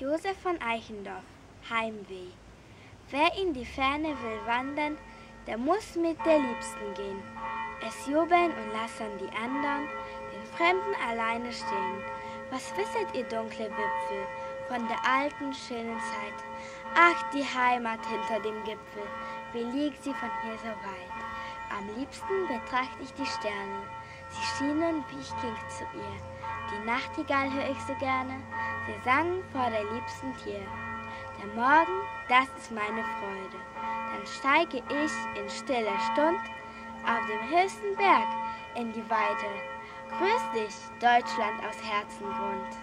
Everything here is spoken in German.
Josef von Eichendorff, Heimweh. Wer in die Ferne will wandern, der muss mit der Liebsten gehen. Es jubeln und lassen die anderen den Fremden alleine stehen. Was wisset ihr dunkle Wipfel von der alten schönen Zeit? Ach, die Heimat hinter dem Gipfel, wie liegt sie von hier so weit? Am liebsten betrachte ich die Sterne, sie schienen, wie ich ging zu ihr. Die Nachtigall höre ich so gerne, sie sang vor der liebsten Tier. Der Morgen, das ist meine Freude, dann steige ich in stiller Stund auf dem höchsten Berg in die Weite. Grüß dich, Deutschland aus Herzengrund.